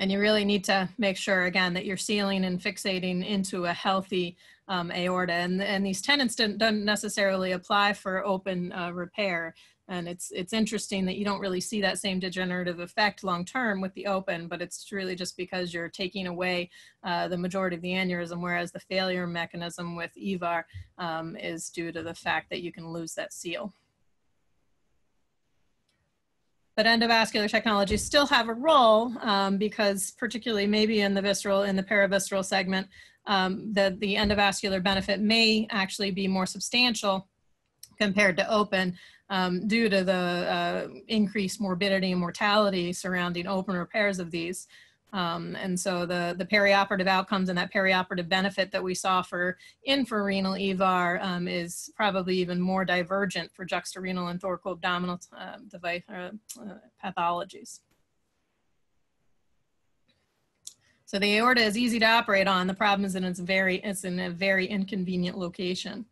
And you really need to make sure, again, that you're sealing and fixating into a healthy um, aorta. And, and these tenants don't, don't necessarily apply for open uh, repair. And it's, it's interesting that you don't really see that same degenerative effect long term with the open, but it's really just because you're taking away uh, the majority of the aneurysm, whereas the failure mechanism with EVAR um, is due to the fact that you can lose that seal. But endovascular technologies still have a role um, because particularly maybe in the visceral, in the paravisceral segment, um, the, the endovascular benefit may actually be more substantial compared to open um, due to the uh, increased morbidity and mortality surrounding open repairs of these. Um, and so the, the perioperative outcomes and that perioperative benefit that we saw for infrarenal EVAR um, is probably even more divergent for juxtarenal and thoracoabdominal uh, device, uh, uh, pathologies. So the aorta is easy to operate on. The problem is that it's very, it's in a very inconvenient location.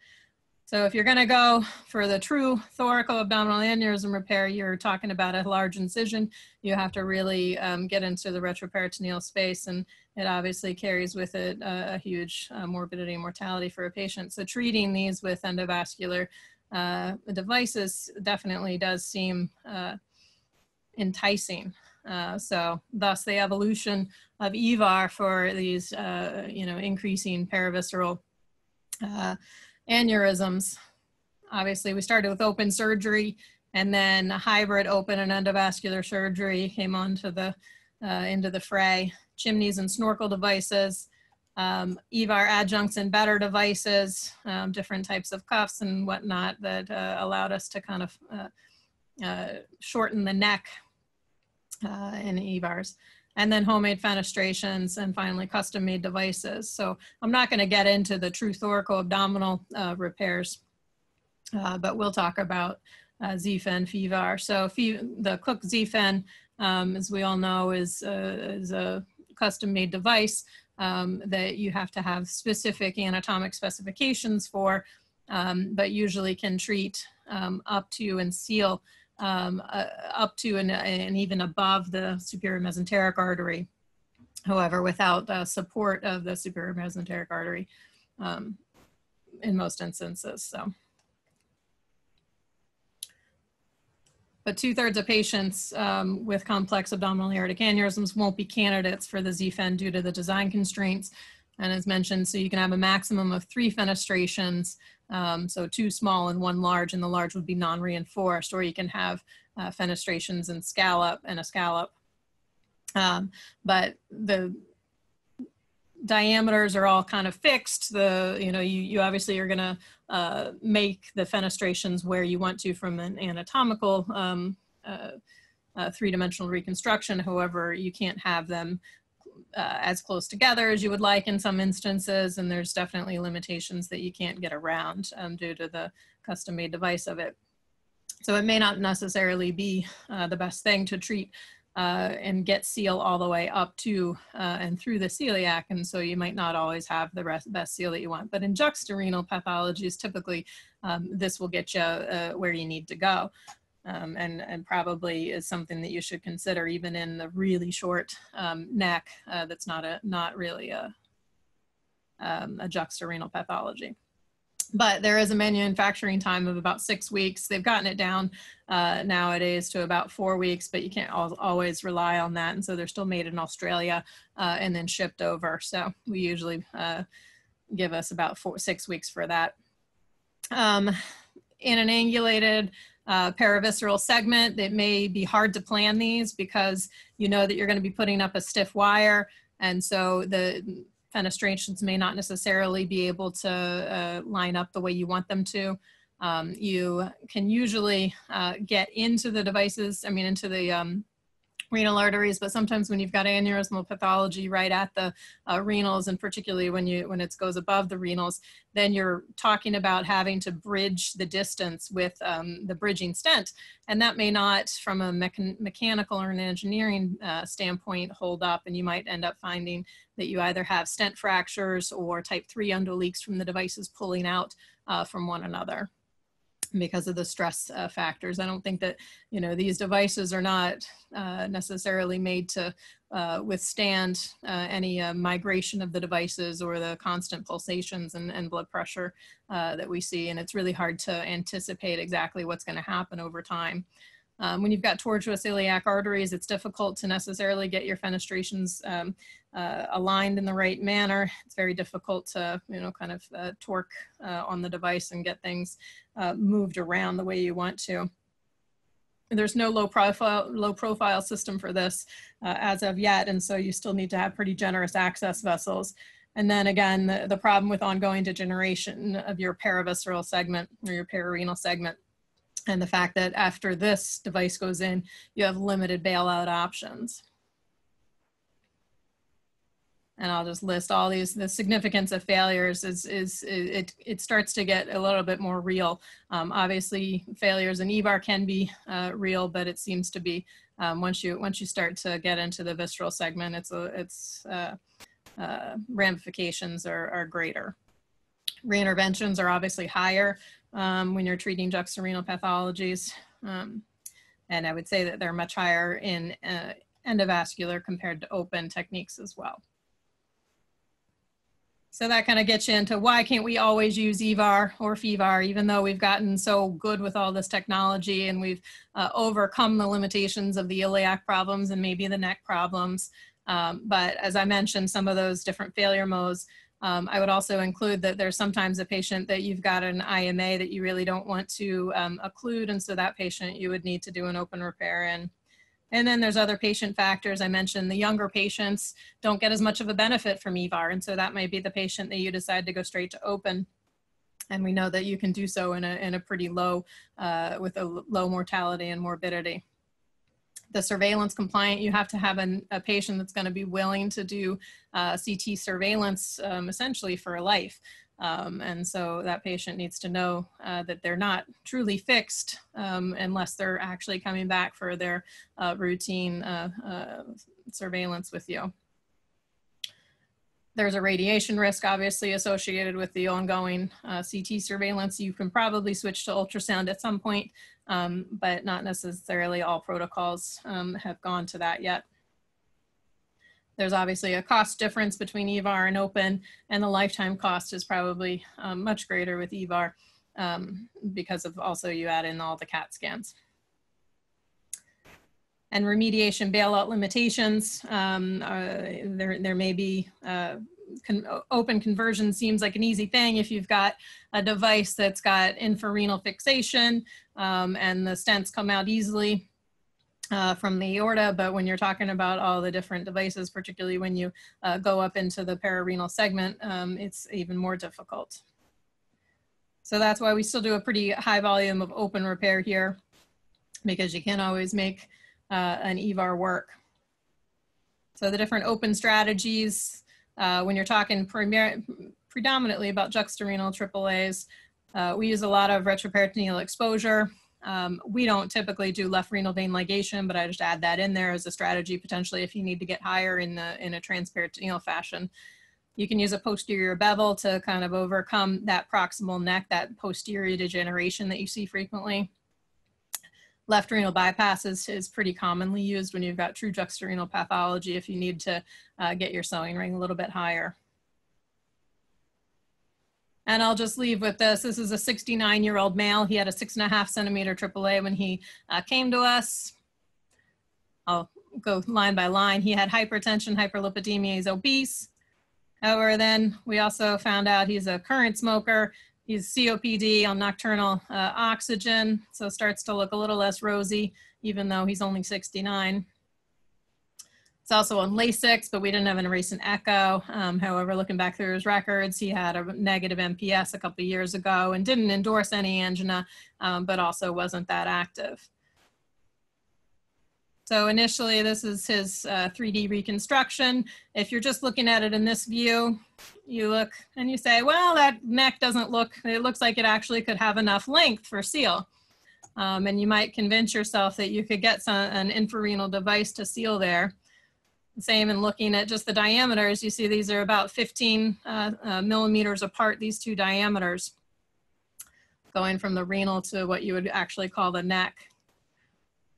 So if you're going to go for the true thoracoabdominal aneurysm repair, you're talking about a large incision. You have to really um, get into the retroperitoneal space, and it obviously carries with it a, a huge uh, morbidity and mortality for a patient. So treating these with endovascular uh, devices definitely does seem uh, enticing. Uh, so thus the evolution of EVAR for these, uh, you know, increasing paravisceral uh, aneurysms. Obviously, we started with open surgery and then hybrid open and endovascular surgery came onto the uh, into the fray. Chimneys and snorkel devices, um, EVAR adjuncts and better devices, um, different types of cuffs and whatnot that uh, allowed us to kind of shorten the neck uh, in EVARs and then homemade fenestrations, and finally custom made devices. So I'm not going to get into the true thoracoabdominal uh, repairs, uh, but we'll talk about uh, ZFen FEVAR. So the Cook ZFen, um, as we all know, is, uh, is a custom made device um, that you have to have specific anatomic specifications for, um, but usually can treat um, up to and seal um, uh, up to and, and, even above the superior mesenteric artery. However, without the support of the superior mesenteric artery um, in most instances. So. But two thirds of patients um, with complex abdominal aortic aneurysms won't be candidates for the ZFEN due to the design constraints. And as mentioned, so you can have a maximum of three fenestrations um, so two small and one large, and the large would be non-reinforced, or you can have uh, fenestrations and scallop and a scallop. Um, but the diameters are all kind of fixed. The, you know, you, you obviously are gonna uh, make the fenestrations where you want to from an anatomical um, uh, uh, three-dimensional reconstruction. However, you can't have them uh, as close together as you would like in some instances, and there's definitely limitations that you can't get around um, due to the custom made device of it. So it may not necessarily be uh, the best thing to treat uh, and get seal all the way up to uh, and through the celiac, and so you might not always have the rest, best seal that you want. But in juxtarenal pathologies, typically um, this will get you uh, where you need to go um, and, and probably is something that you should consider even in the really short um, neck uh, that's not, a, not really a, um, a juxtarenal pathology. But there is a manufacturing time of about six weeks. They've gotten it down uh, nowadays to about four weeks, but you can't al always rely on that. And so they're still made in Australia uh, and then shipped over. So we usually uh, give us about four, six weeks for that. Um, in an angulated uh, paravisceral segment. It may be hard to plan these because you know that you're going to be putting up a stiff wire. And so the fenestrations may not necessarily be able to uh, line up the way you want them to. Um, you can usually uh, get into the devices, I mean, into the um, renal arteries, but sometimes when you've got aneurysmal pathology right at the uh, renals, and particularly when you when it goes above the renals, then you're talking about having to bridge the distance with um, the bridging stent, and that may not, from a mechan mechanical or an engineering uh, standpoint, hold up, and you might end up finding that you either have stent fractures or type 3 endoleaks from the devices pulling out uh, from one another because of the stress uh, factors. I don't think that, you know, these devices are not uh, necessarily made to uh, withstand uh, any uh, migration of the devices or the constant pulsations and, and blood pressure uh, that we see. And it's really hard to anticipate exactly what's going to happen over time. Um, when you've got tortuous iliac arteries, it's difficult to necessarily get your fenestrations um, uh, aligned in the right manner. It's very difficult to, you know, kind of uh, torque uh, on the device and get things uh, moved around the way you want to. There's no low profile, low profile system for this uh, as of yet, and so you still need to have pretty generous access vessels. And then again, the, the problem with ongoing degeneration of your paravisceral segment or your pararenal segment and the fact that after this device goes in, you have limited bailout options. And I'll just list all these, the significance of failures is, is, it, it starts to get a little bit more real. Um, obviously failures in EVAR can be uh, real, but it seems to be, um, once you, once you start to get into the visceral segment, it's, a, it's uh, uh, ramifications are, are greater. Reinterventions are obviously higher um, when you're treating juxtarenal pathologies. Um, and I would say that they're much higher in uh, endovascular compared to open techniques as well. So that kind of gets you into why can't we always use EVAR or FEVAR, even though we've gotten so good with all this technology and we've uh, overcome the limitations of the iliac problems and maybe the neck problems. Um, but as I mentioned, some of those different failure modes, um, I would also include that there's sometimes a patient that you've got an IMA that you really don't want to um, occlude. And so that patient you would need to do an open repair in. And then there's other patient factors. I mentioned the younger patients don't get as much of a benefit from EVAR. And so that might be the patient that you decide to go straight to open. And we know that you can do so in a, in a pretty low, uh, with a low mortality and morbidity. The surveillance compliant, you have to have an, a patient that's gonna be willing to do uh, CT surveillance um, essentially for life. Um, and so that patient needs to know uh, that they're not truly fixed um, unless they're actually coming back for their uh, routine uh, uh surveillance with you. There's a radiation risk obviously associated with the ongoing uh, CT surveillance. You can probably switch to ultrasound at some point, um, but not necessarily all protocols um, have gone to that yet. There's obviously a cost difference between EVAR and open, and the lifetime cost is probably um, much greater with EVAR um, because of also you add in all the CAT scans. And remediation bailout limitations, um, uh, there, there may be uh, con open conversion seems like an easy thing if you've got a device that's got infrarenal fixation um, and the stents come out easily uh, from the aorta, but when you're talking about all the different devices, particularly when you uh, go up into the pararenal segment, um, it's even more difficult. So that's why we still do a pretty high volume of open repair here because you can't always make uh, an EVAR work. So the different open strategies, uh, when you're talking predominantly about juxtarenal AAAs, uh, we use a lot of retroperitoneal exposure. Um, we don't typically do left renal vein ligation, but I just add that in there as a strategy potentially if you need to get higher in, the, in a transperitoneal fashion. You can use a posterior bevel to kind of overcome that proximal neck, that posterior degeneration that you see frequently. Left renal bypass is, is pretty commonly used when you've got true juxtarenal pathology if you need to uh, get your sewing ring a little bit higher. And I'll just leave with this. This is a 69 year old male. He had a six and a half centimeter AAA when he uh, came to us. I'll go line by line. He had hypertension, hyperlipidemia, he's obese. However, then we also found out he's a current smoker. He's COPD on nocturnal uh, oxygen, so starts to look a little less rosy, even though he's only 69. It's also on Lasix, but we didn't have a recent echo. Um, however, looking back through his records, he had a negative MPS a couple years ago and didn't endorse any angina, um, but also wasn't that active. So initially, this is his uh, 3D reconstruction. If you're just looking at it in this view, you look and you say, well, that neck doesn't look, it looks like it actually could have enough length for seal. Um, and you might convince yourself that you could get some, an infrarenal device to seal there. Same in looking at just the diameters, you see these are about 15 uh, uh, millimeters apart, these two diameters, going from the renal to what you would actually call the neck.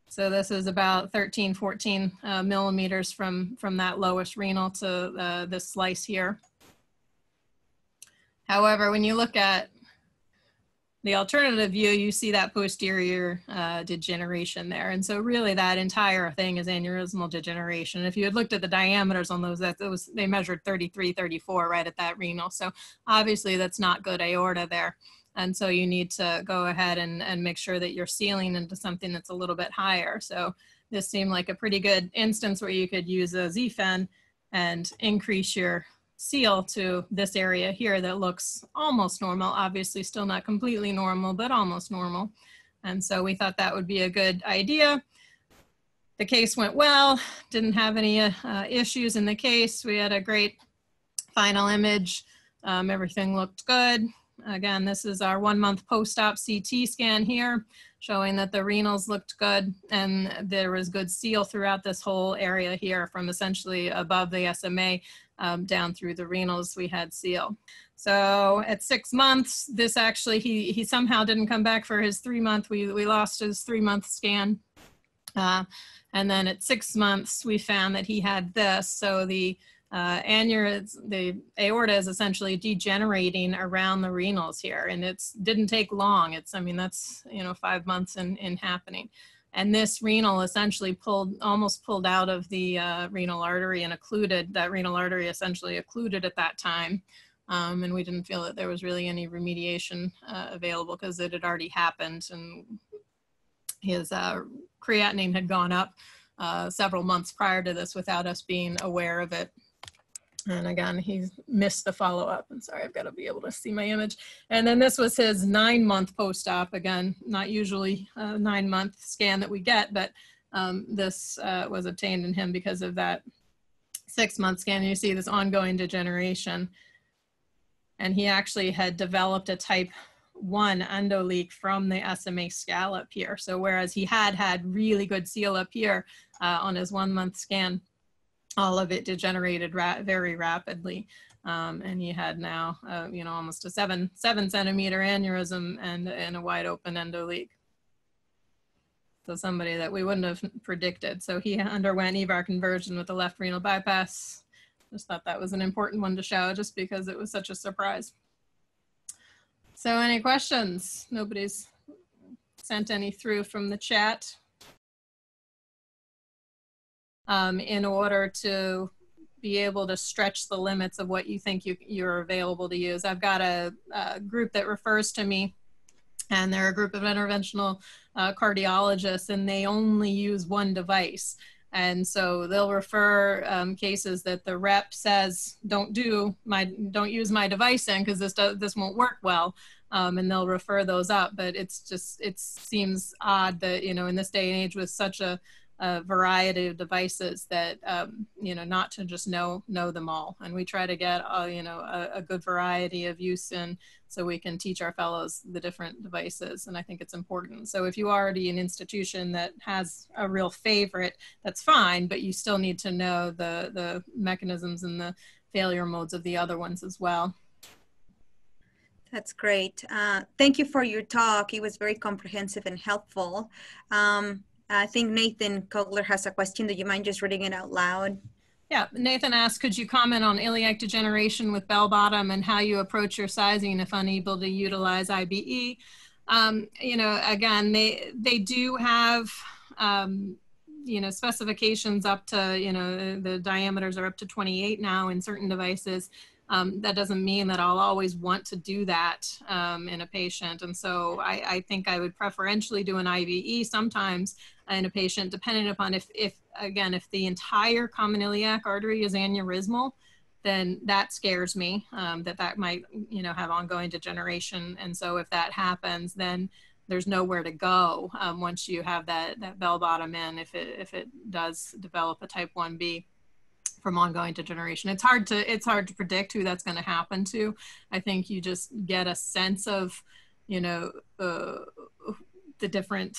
So this is about 13, 14 uh, millimeters from, from that lowest renal to uh, this slice here. However, when you look at the alternative view, you see that posterior uh, degeneration there. And so really that entire thing is aneurysmal degeneration. If you had looked at the diameters on those, that was, they measured 33, 34 right at that renal. So obviously that's not good aorta there. And so you need to go ahead and, and make sure that you're sealing into something that's a little bit higher. So this seemed like a pretty good instance where you could use a ZFEN and increase your seal to this area here that looks almost normal, obviously still not completely normal, but almost normal. And so we thought that would be a good idea. The case went well, didn't have any uh, issues in the case. We had a great final image. Um, everything looked good. Again, this is our one month post-op CT scan here, showing that the renals looked good and there was good seal throughout this whole area here from essentially above the SMA um, down through the renals, we had seal. So at six months, this actually, he, he somehow didn't come back for his three month, we, we lost his three month scan. Uh, and then at six months, we found that he had this. So the uh, aneurysm, the aorta is essentially degenerating around the renals here, and it didn't take long. It's, I mean, that's you know five months in in happening, and this renal essentially pulled almost pulled out of the uh, renal artery and occluded. That renal artery essentially occluded at that time, um, and we didn't feel that there was really any remediation uh, available because it had already happened, and his uh, creatinine had gone up. Uh, several months prior to this without us being aware of it. And again, he missed the follow up. I'm sorry, I've got to be able to see my image. And then this was his nine month post op. Again, not usually a nine month scan that we get, but um, this uh, was obtained in him because of that six month scan. You see this ongoing degeneration. And he actually had developed a type one endoleak from the SMA scallop here. So whereas he had had really good seal up here uh, on his one month scan, all of it degenerated ra very rapidly. Um, and he had now, uh, you know, almost a seven, seven centimeter aneurysm and, and a wide open endoleak. So somebody that we wouldn't have predicted. So he underwent EVAR conversion with the left renal bypass. Just thought that was an important one to show just because it was such a surprise. So any questions? Nobody's sent any through from the chat um, in order to be able to stretch the limits of what you think you, you're available to use. I've got a, a group that refers to me and they're a group of interventional uh, cardiologists and they only use one device. And so they'll refer um, cases that the rep says, don't do my, don't use my device in because this, this won't work well. Um, and they'll refer those up. But it's just, it seems odd that, you know, in this day and age with such a, a variety of devices that um, you know not to just know know them all and we try to get uh, you know a, a, good variety of use in so we can teach our fellows the different devices and i think it's important so if you are already an institution that has a real favorite that's fine but you still need to know the the mechanisms and the failure modes of the other ones as well that's great. Uh, thank you for your talk. It was very comprehensive and helpful. Um, I think Nathan Kogler has a question. Do you mind just reading it out loud? Yeah, Nathan asked, could you comment on iliac degeneration with bell bottom and how you approach your sizing if unable to utilize IBE? Um, you know, again, they they do have um, you know specifications up to you know the diameters are up to 28 now in certain devices um, that doesn't mean that I'll always want to do that um, in a patient. And so I, I, think I would preferentially do an IBE sometimes in a patient, depending upon if, if again, if the entire common iliac artery is aneurysmal, then that scares me um, that that might, you know, have ongoing degeneration. And so if that happens, then there's nowhere to go um, once you have that, that bell bottom in if it, if it does develop a type 1B from ongoing degeneration. It's hard to it's hard to predict who that's going to happen to. I think you just get a sense of, you know, uh, the different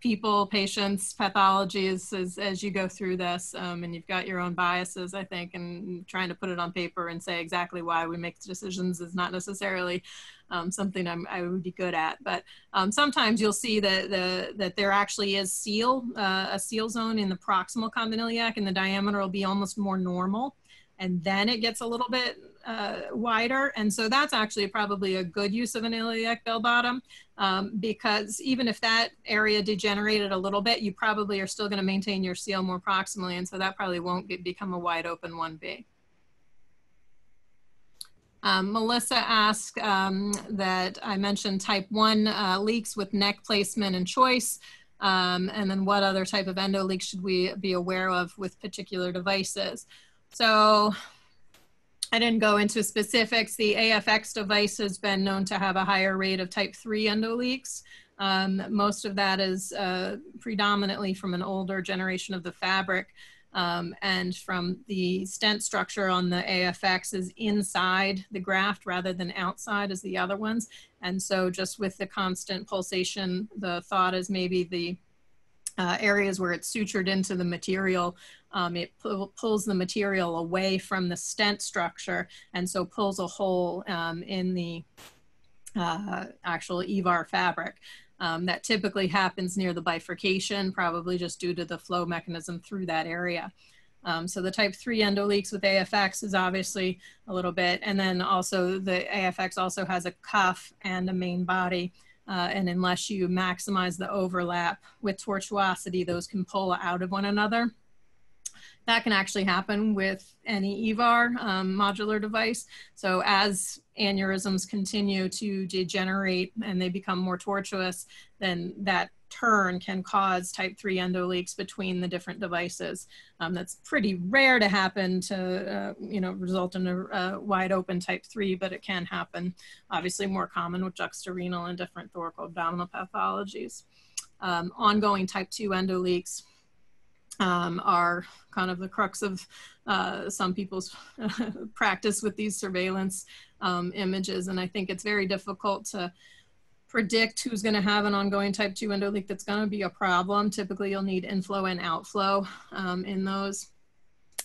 people, patients, pathologies as, as you go through this. Um, and you've got your own biases, I think, and trying to put it on paper and say exactly why we make decisions is not necessarily um, something I'm, i would be good at. But um, sometimes you'll see that, the, that there actually is seal, uh, a seal zone in the proximal common iliac and the diameter will be almost more normal. And then it gets a little bit uh, wider. And so that's actually probably a good use of an iliac bell bottom um, because even if that area degenerated a little bit, you probably are still going to maintain your seal more proximally. And so that probably won't get, become a wide open 1B. Um, Melissa asked um, that I mentioned type 1 uh, leaks with neck placement and choice. Um, and then what other type of endo leaks should we be aware of with particular devices? So I didn't go into specifics. The AFX device has been known to have a higher rate of type 3 endoleaks. Um, most of that is uh, predominantly from an older generation of the fabric. Um, and from the stent structure on the AFX is inside the graft rather than outside as the other ones. And so just with the constant pulsation, the thought is maybe the uh, areas where it's sutured into the material, um, it pu pulls the material away from the stent structure and so pulls a hole um, in the uh, actual EVAR fabric. Um, that typically happens near the bifurcation, probably just due to the flow mechanism through that area. Um, so the type 3 endoleaks with AFX is obviously a little bit, and then also the AFX also has a cuff and a main body. Uh, and unless you maximize the overlap with tortuosity, those can pull out of one another. That can actually happen with any EVAR um, modular device. So as aneurysms continue to degenerate and they become more tortuous, then that turn can cause type 3 endoleaks between the different devices. Um, that's pretty rare to happen to, uh, you know, result in a, wide open type 3, but it can happen. Obviously more common with juxtarenal and different thoracoabdominal pathologies. Um, ongoing type 2 endoleaks um, are kind of the crux of uh, some people's practice with these surveillance um, images. And I think it's very difficult to predict who's going to have an ongoing type 2 endoleak that's going to be a problem. Typically, you'll need inflow and outflow um, in those.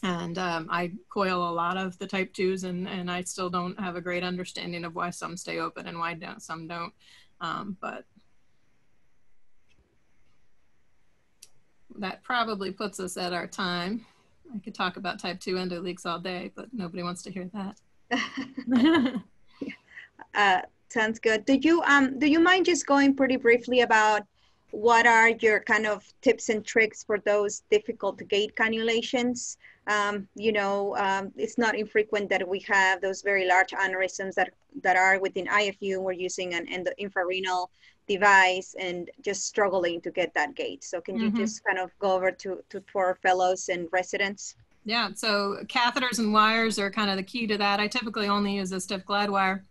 And um, I coil a lot of the type 2s, and, and I still don't have a great understanding of why some stay open and why don't, some don't. Um, but that probably puts us at our time. I could talk about type 2 endo leaks all day, but nobody wants to hear that. uh, sounds good. Do you um do you mind just going pretty briefly about what are your kind of tips and tricks for those difficult gate cannulations? Um, you know, um, it's not infrequent that we have those very large aneurysms that that are within IFU. We're using an endo infrarenal device and just struggling to get that gate. So can you mm-hmm. just kind of go over to, to for fellows and residents? Yeah, so catheters and wires are kind of the key to that. I typically only use a stiff glide wire,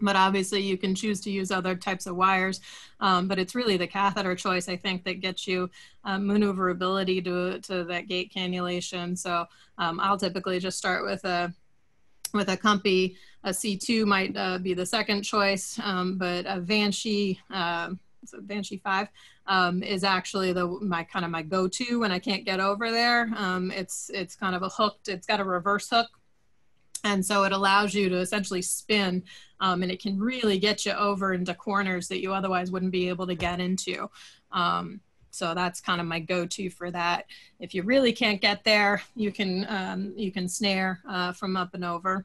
but obviously you can choose to use other types of wires. Um, but it's really the catheter choice, I think, that gets you um, maneuverability to, to that gate cannulation. So um, I'll typically just start with a with a Kumpe, a C2 might uh, be the second choice, um, but a Van Schie, uh, so Van Schie 5 um, is actually the my kind of my go-to when I can't get over there. Um, it's it's kind of a hooked, it's got a reverse hook. And so it allows you to essentially spin um, and it can really get you over into corners that you otherwise wouldn't be able to get into. Um, so that's kind of my go-to for that. If you really can't get there, you can um, you can snare uh, from up and over.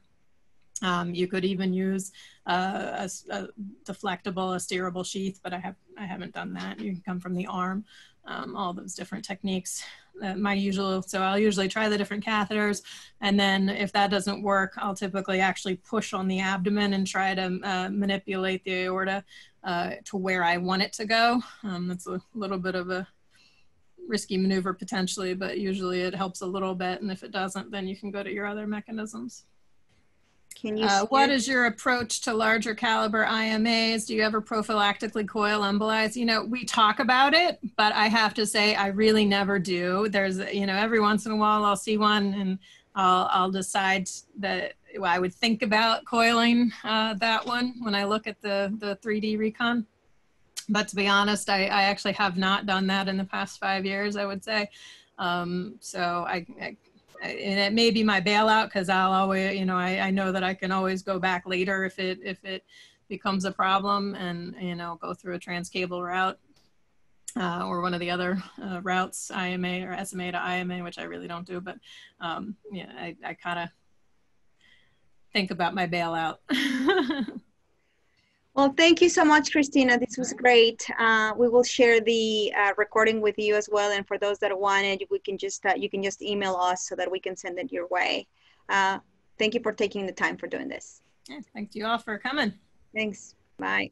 Um, you could even use uh, a, a, deflectable, a steerable sheath, but I have I haven't done that. You can come from the arm, um, all those different techniques. Uh, my usual, so I'll usually try the different catheters, and then if that doesn't work, I'll typically actually push on the abdomen and try to uh, manipulate the aorta uh, to where I want it to go. Um, that's a little bit of a risky maneuver potentially, but usually it helps a little bit, and if it doesn't, then you can go to your other mechanisms. Can you? Uh, what is your approach to larger caliber IMAs? Do you ever prophylactically coil embolize? You know, we talk about it, but I have to say I really never do. There's, you know, every once in a while I'll see one and I'll, I'll decide that I would think about coiling uh, that one when I look at the, the 3D recon. But to be honest, I, I actually have not done that in the past five years, I would say. Um, so I, I and it may be my bailout because I'll always, you know, I, I know that I can always go back later if it if it becomes a problem and you know go through a transcaval route uh, or one of the other uh, routes, IMA or SMA to IMA, which I really don't do, but um, yeah, I, I kind of think about my bailout. Well, thank you so much, Kristina. This was great. Uh, we will share the uh, recording with you as well. And for those that want it, we can just uh, you can just email us so that we can send it your way. Uh, thank you for taking the time for doing this. Yeah, thank you all for coming. Thanks. Bye.